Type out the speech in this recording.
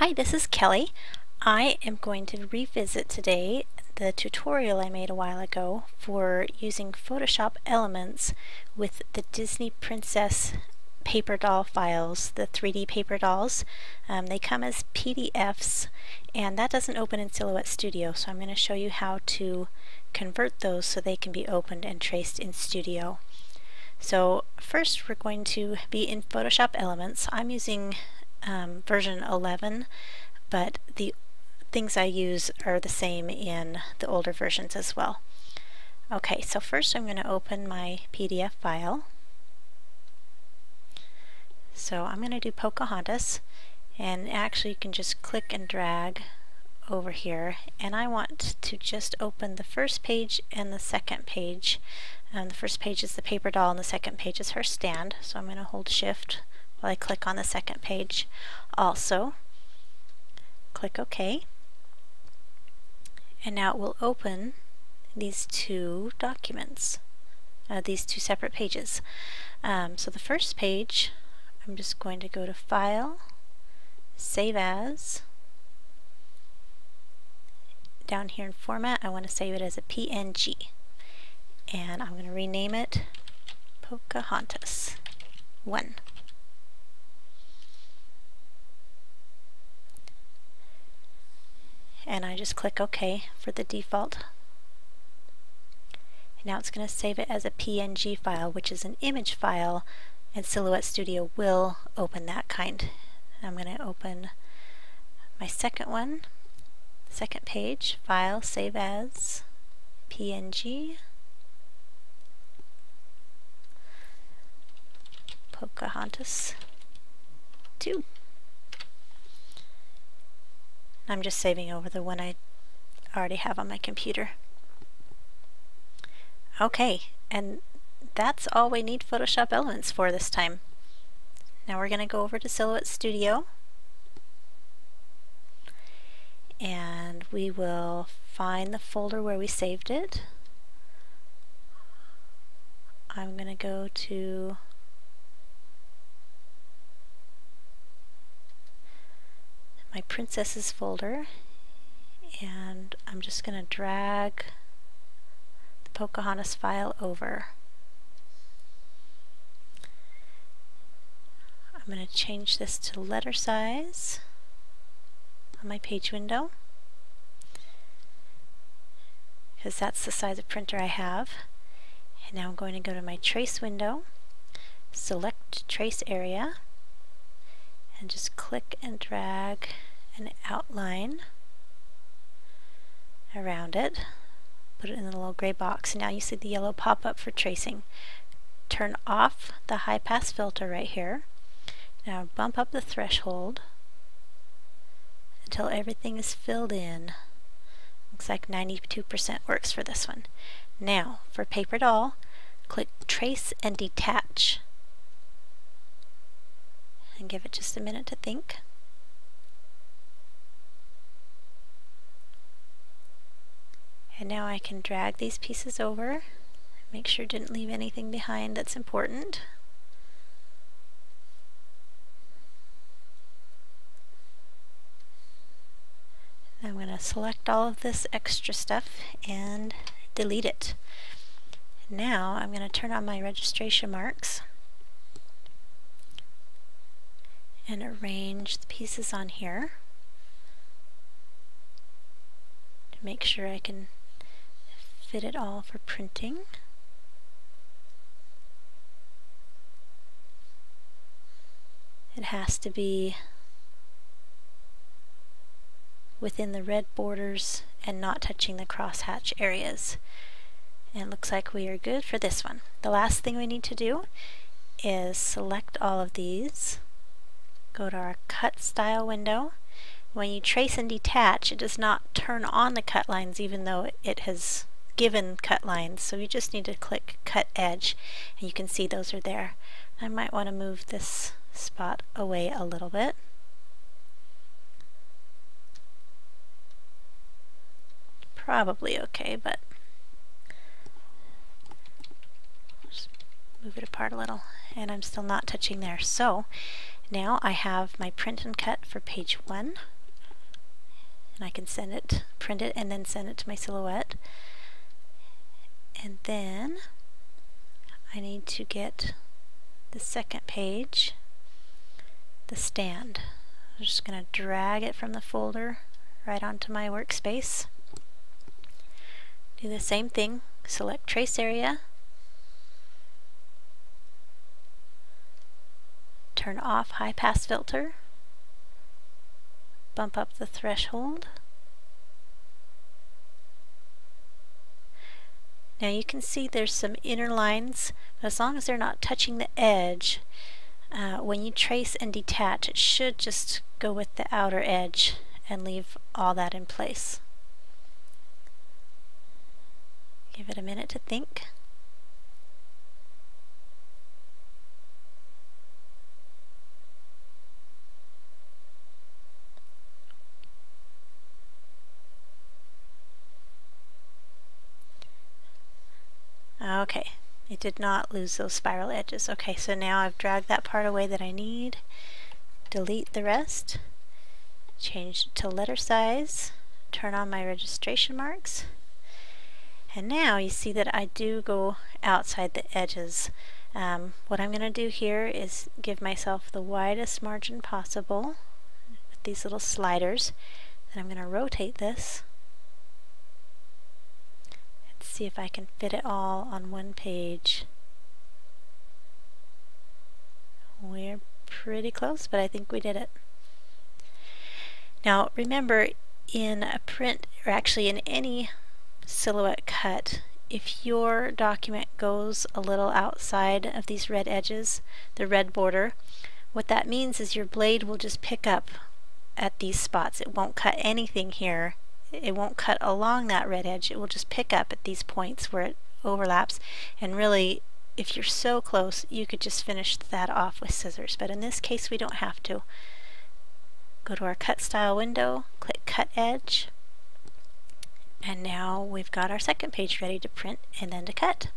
Hi, this is Kelly. I am going to revisit today the tutorial I made a while ago for using Photoshop Elements with the Disney Princess paper doll files, the 3D paper dolls. Um, they come as PDFs and that doesn't open in Silhouette Studio so I'm going to show you how to convert those so they can be opened and traced in Studio. So first we're going to be in Photoshop Elements. I'm using um, version 11, but the things I use are the same in the older versions as well. Okay, so first I'm going to open my PDF file. So I'm going to do Pocahontas, and actually you can just click and drag over here, and I want to just open the first page and the second page. Um, the first page is the paper doll, and the second page is her stand, so I'm going to hold Shift I click on the second page. Also, click OK. And now it will open these two documents, uh, these two separate pages. Um, so the first page, I'm just going to go to File, Save As. Down here in Format, I want to save it as a PNG. And I'm going to rename it Pocahontas 1. And I just click OK for the default. now it's going to save it as a PNG file, which is an image file, and Silhouette Studio will open that kind. I'm going to open my second one, second page, File, Save As, PNG, Pocahontas 2. I'm just saving over the one I already have on my computer. Okay, and that's all we need Photoshop Elements for this time. Now we're going to go over to Silhouette Studio and we will find the folder where we saved it. I'm going to go to my princesses folder and I'm just going to drag the Pocahontas file over. I'm going to change this to letter size on my page window because that's the size of printer I have. And now I'm going to go to my trace window, select trace area, and just click and drag an outline around it. Put it in the little gray box. Now you see the yellow pop up for tracing. Turn off the high pass filter right here. Now bump up the threshold until everything is filled in. Looks like 92% works for this one. Now for paper doll, click trace and detach and give it just a minute to think. And now I can drag these pieces over, make sure it didn't leave anything behind that's important. I'm going to select all of this extra stuff and delete it. Now I'm going to turn on my registration marks and arrange the pieces on here to make sure I can fit it all for printing. It has to be within the red borders and not touching the crosshatch areas. And it looks like we are good for this one. The last thing we need to do is select all of these Go to our cut style window. When you trace and detach, it does not turn on the cut lines even though it has given cut lines. So you just need to click cut edge and you can see those are there. I might want to move this spot away a little bit. Probably okay, but just move it apart a little and I'm still not touching there. So Now I have my print and cut for page one and I can send it, print it and then send it to my silhouette. And then I need to get the second page, the stand. I'm just going to drag it from the folder right onto my workspace. Do the same thing, select trace area, turn off high pass filter, bump up the threshold. Now you can see there's some inner lines, but as long as they're not touching the edge, uh, when you trace and detach, it should just go with the outer edge and leave all that in place. Give it a minute to think. Okay, it did not lose those spiral edges. Okay, so now I've dragged that part away that I need. Delete the rest. Change to letter size. Turn on my registration marks. And now you see that I do go outside the edges. Um, what I'm going to do here is give myself the widest margin possible with these little sliders. Then I'm going to rotate this see if I can fit it all on one page. We're pretty close, but I think we did it. Now remember, in a print, or actually in any silhouette cut, if your document goes a little outside of these red edges, the red border, what that means is your blade will just pick up at these spots. It won't cut anything here it won't cut along that red edge. It will just pick up at these points where it overlaps. And really, if you're so close, you could just finish that off with scissors. But in this case, we don't have to. Go to our cut style window, click cut edge, and now we've got our second page ready to print and then to cut.